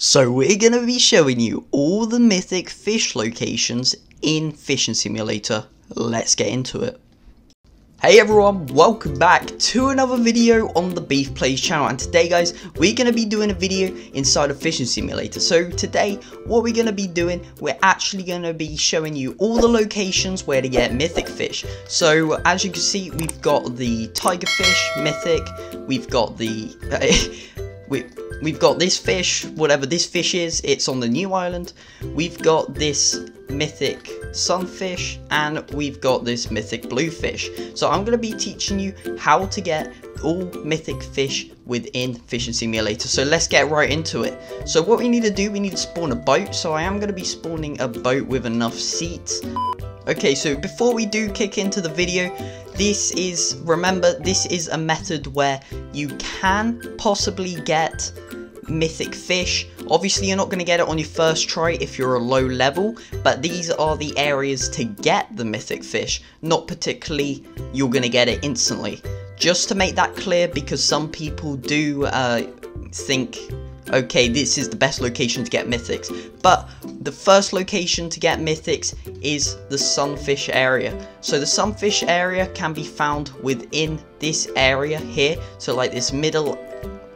So we're going to be showing you all the mythic fish locations in Fishing Simulator. Let's get into it. Hey everyone, welcome back to another video on the BeefPlayZz channel and today guys, we're going to be doing a video inside of Fishing Simulator. So today, what we're going to be doing, we're actually going to be showing you all the locations where to get mythic fish. So as you can see, we've got the tiger fish, mythic, we've got the... we, We've got this fish, whatever this fish is, it's on the new island. We've got this mythic sunfish and we've got this mythic bluefish. So I'm going to be teaching you how to get all mythic fish within Fishing Simulator. So let's get right into it. So what we need to do, we need to spawn a boat. So I am going to be spawning a boat with enough seats. Okay, so before we do kick into the video, this is, remember, this is a method where you can possibly get mythic fish. Obviously, you're not going to get it on your first try if you're a low level, but these are the areas to get the mythic fish, not particularly you're going to get it instantly. Just to make that clear, because some people do uh, think okay, this is the best location to get mythics. But the first location to get mythics is the sunfish area. So the sunfish area can be found within this area here. So like this middle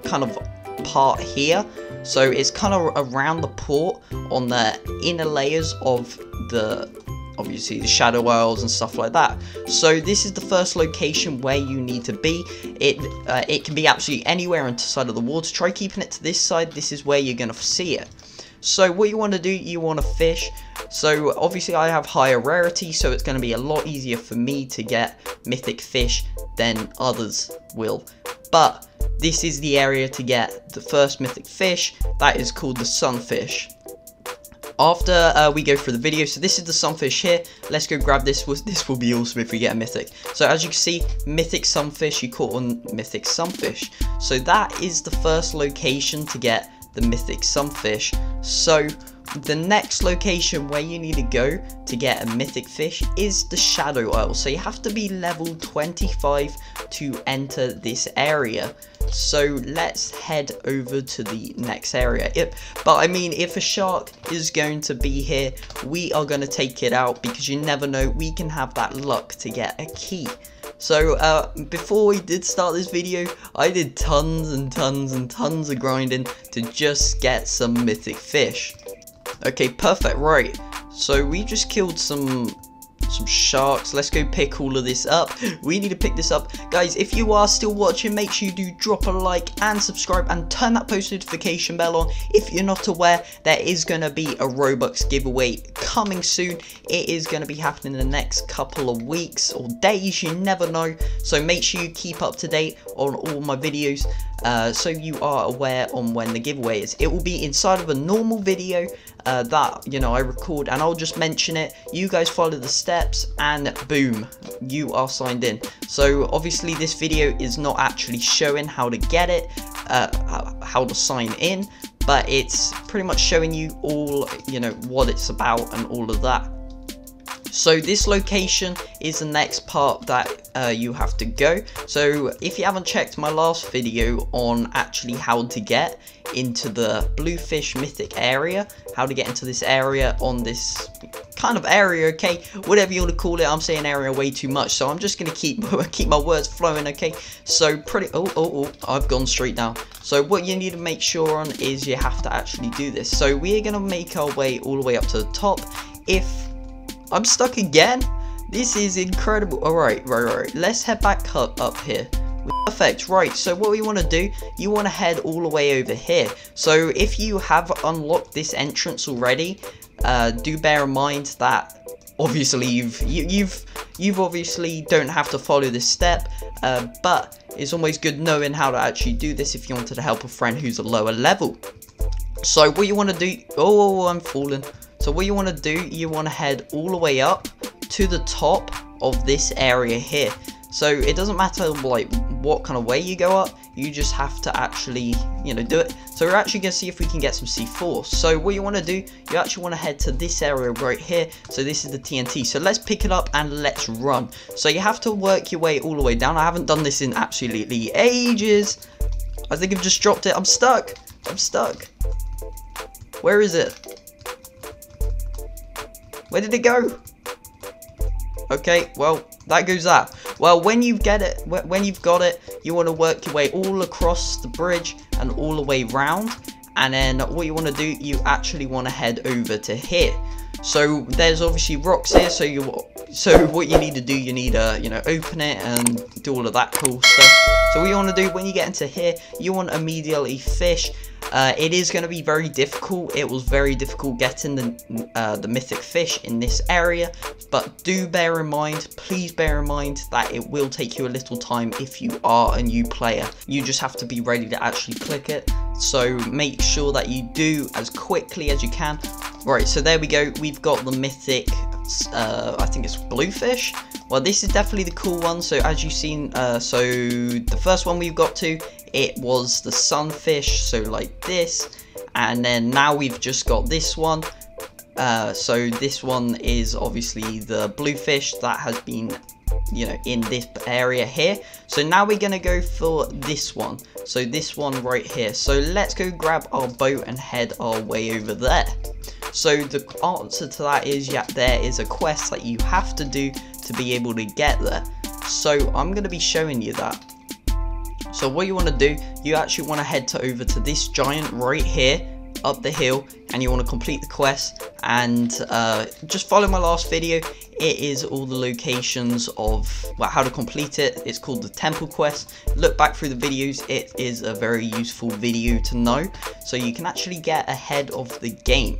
kind of part here. So it's kind of around the port on the inner layers of the obviously the shadow worlds and stuff like that. So this is the first location where you need to be. It uh, it can be absolutely anywhere on the side of the water. Try keeping it to this side. This is where you're gonna see it. So what you want to do you want to fish. So obviously I have higher rarity so it's going to be a lot easier for me to get mythic fish than others will. But this is the area to get the first mythic fish, that is called the sunfish. After uh, we go through the video, so this is the sunfish here, let's go grab this, this will be awesome if we get a mythic. So as you can see, mythic sunfish, you caught on mythic sunfish. So that is the first location to get the mythic sunfish. So the next location where you need to go to get a mythic fish is the Shadow Isle. So you have to be level 25 to enter this area. So let's head over to the next area. Yep. But I mean, if a shark is going to be here, we are going to take it out because you never know, we can have that luck to get a key. So, uh, before we did start this video, I did tons and tons and tons of grinding to just get some mythic fish. Okay, perfect, right. So we just killed some some sharks. Let's go pick all of this up. We need to pick this up. Guys, if you are still watching, make sure you do drop a like and subscribe and turn that post notification bell on. If you're not aware, there is going to be a Robux giveaway coming soon. It is going to be happening in the next couple of weeks or days. You never know. So make sure you keep up to date on all my videos. Uh, so you are aware on when the giveaway is. It will be inside of a normal video uh, that, you know, I record and I'll just mention it. You guys follow the steps and boom, you are signed in. So obviously this video is not actually showing how to get it, uh, how to sign in, but it's pretty much showing you all, you know, what it's about and all of that. So this location is the next part that uh, you have to go. So if you haven't checked my last video on actually how to get into the Bluefish Mythic area, how to get into this area on this kind of area, okay? Whatever you want to call it, I'm saying area way too much, so I'm just going to keep keep my words flowing, okay? So pretty, oh, oh, oh, I've gone straight down. So what you need to make sure on is you have to actually do this. So we are going to make our way all the way up to the top. If I'm stuck again? This is incredible. Alright, right, right. Let's head back up, up here. Perfect, right, so what we want to do, you want to head all the way over here. So if you have unlocked this entrance already, uh, do bear in mind that obviously you've you, you've you've obviously don't have to follow this step uh, but it's always good knowing how to actually do this if you wanted to help a friend who's a lower level so what you want to do oh i'm falling so what you want to do, you want to head all the way up to the top of this area here. So it doesn't matter like what kind of way you go up, you just have to actually, you know, do it. So we're actually going to see if we can get some C4. So what you want to do, you actually want to head to this area right here. So this is the TNT. So let's pick it up and let's run. So you have to work your way all the way down. I haven't done this in absolutely ages. I think I've just dropped it. I'm stuck. I'm stuck. Where is it? Where did it go? Okay, well, that goes that. Well, when you get it, when you've got it, you want to work your way all across the bridge and all the way round. And then what you want to do, you actually want to head over to here. So there's obviously rocks here, so you so what you need to do, you need to you know open it and do all of that cool stuff. So what you want to do when you get into here, you want to immediately fish uh, it is going to be very difficult. It was very difficult getting the, uh, the mythic fish in this area. But do bear in mind, please bear in mind that it will take you a little time if you are a new player. You just have to be ready to actually click it. So make sure that you do as quickly as you can. Right, so there we go. We've got the mythic, uh, I think it's bluefish. Well, this is definitely the cool one. So as you've seen, uh, so the first one we've got to it was the sunfish, so like this, and then now we've just got this one. Uh, so this one is obviously the bluefish that has been you know in this area here. So now we're gonna go for this one. So this one right here. So let's go grab our boat and head our way over there. So the answer to that is yeah there is a quest that you have to do to be able to get there. So i'm going to be showing you that so what you want to do, you actually want to head to over to this giant right here, up the hill, and you want to complete the quest, and uh, just follow my last video, it is all the locations of well, how to complete it, it's called the temple quest, look back through the videos, it is a very useful video to know, so you can actually get ahead of the game.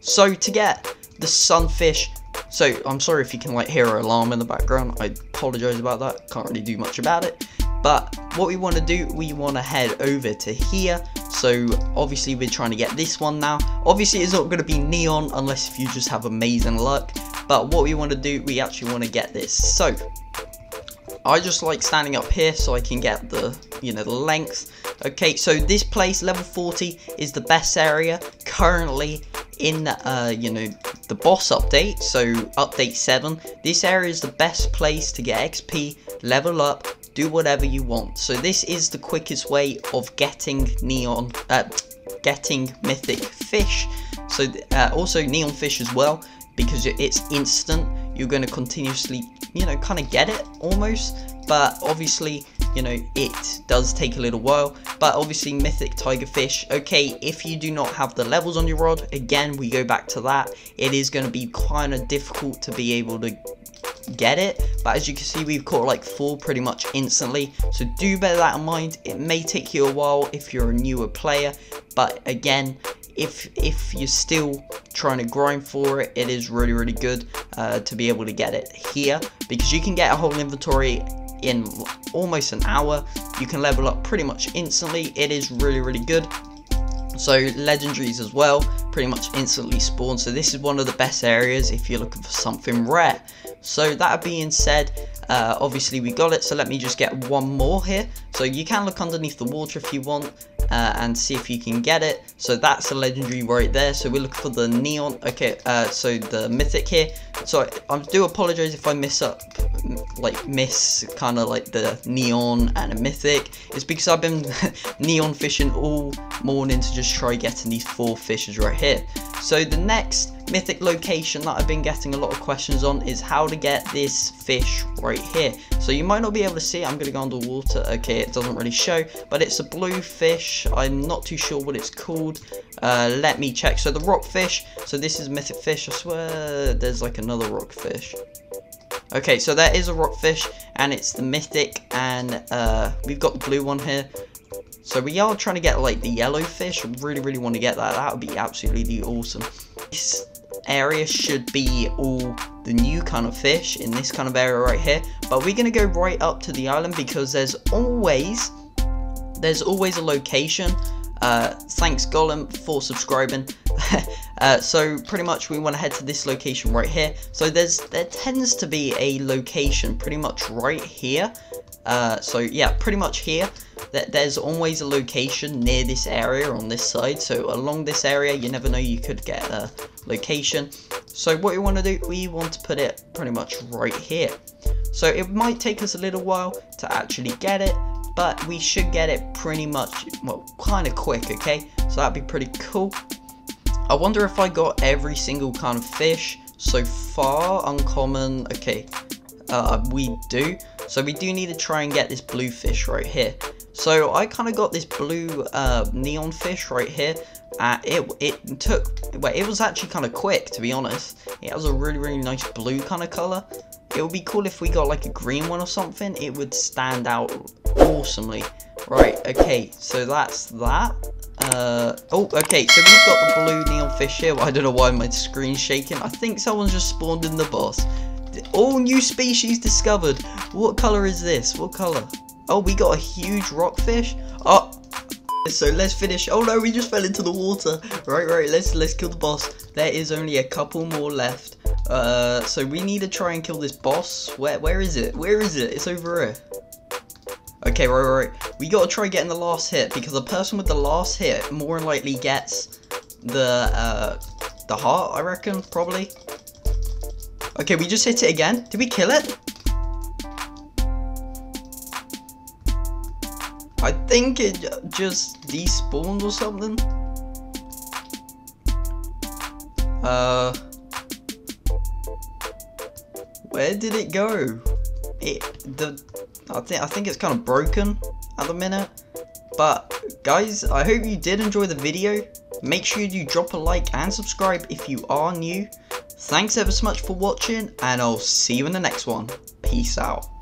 So to get the sunfish so I'm sorry if you can like hear an alarm in the background. I apologize about that. Can't really do much about it. But what we want to do, we want to head over to here. So obviously we're trying to get this one now. Obviously it's not going to be neon unless if you just have amazing luck. But what we want to do, we actually want to get this. So I just like standing up here so I can get the, you know, the length. Okay, so this place, level 40, is the best area currently in, uh, you know, the boss update, so update 7. This area is the best place to get XP, level up, do whatever you want. So this is the quickest way of getting neon, uh, getting mythic fish. So uh, also neon fish as well, because it's instant. You're going to continuously, you know, kind of get it almost. But obviously, you know, it does take a little while. But obviously, mythic tiger fish. Okay, if you do not have the levels on your rod, again, we go back to that. It is going to be kind of difficult to be able to get it but as you can see we've caught like four pretty much instantly. So do bear that in mind. It may take you a while if you're a newer player but again if if you're still trying to grind for it it is really really good uh, to be able to get it here because you can get a whole inventory in almost an hour. You can level up pretty much instantly. It is really really good. So legendaries as well pretty much instantly spawn. So this is one of the best areas if you're looking for something rare so that being said, uh, obviously we got it, so let me just get one more here. So you can look underneath the water if you want, uh, and see if you can get it. So that's a legendary right there. So we look for the neon. Okay, uh, so the mythic here. So I, I do apologize if I miss up, like miss kind of like the neon and a mythic. It's because I've been neon fishing all morning to just try getting these four fishes right here. So the next mythic location that I've been getting a lot of questions on is how to get this fish right here. So you might not be able to see. I'm going to go underwater. Okay, it doesn't really show, but it's a blue fish. I'm not too sure what it's called. Uh, let me check. So the rockfish. So this is mythic fish. I swear there's like another rockfish. Okay, so there is a rockfish, and it's the mythic, and uh, we've got the blue one here. So we are trying to get like the yellow fish. I really, really want to get that. That would be absolutely awesome. Area should be all the new kind of fish in this kind of area right here. But we're going to go right up to the island because there's always, there's always a location. Uh, thanks Golem for subscribing. uh, so pretty much we want to head to this location right here. So there's there tends to be a location pretty much right here. Uh, so yeah, pretty much here That there's always a location near this area on this side so along this area you never know you could get a location so what we want to do we want to put it pretty much right here so it might take us a little while to actually get it but we should get it pretty much well kind of quick okay so that'd be pretty cool I wonder if I got every single kind of fish so far. Uncommon, okay, uh, we do. So we do need to try and get this blue fish right here. So I kind of got this blue uh, neon fish right here. Uh, it, it took, well, it was actually kind of quick to be honest. It has a really, really nice blue kind of color. It would be cool if we got like a green one or something. It would stand out awesomely. Right, okay, so that's that. Uh, oh, okay, so we've got the blue neon fish here. I don't know why my screen's shaking. I think someone's just spawned in the boss. All new species discovered. What color is this? What color? Oh, we got a huge rockfish. Oh, so let's finish. Oh no, we just fell into the water. Right, right. Let's let's kill the boss. There is only a couple more left. Uh, so we need to try and kill this boss. Where where is it? Where is it? It's over here. Okay, right, right, right. We gotta try getting the last hit because the person with the last hit more likely gets the uh the heart. I reckon probably. Okay, we just hit it again. Did we kill it? I think it just despawned or something. Uh, where did it go? It the I think I think it's kind of broken at the minute. But guys, I hope you did enjoy the video. Make sure you drop a like and subscribe if you are new. Thanks ever so much for watching, and I'll see you in the next one. Peace out.